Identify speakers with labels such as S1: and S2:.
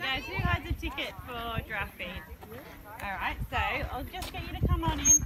S1: Guys, who has a ticket for drafting? Alright, so I'll just get you to come on in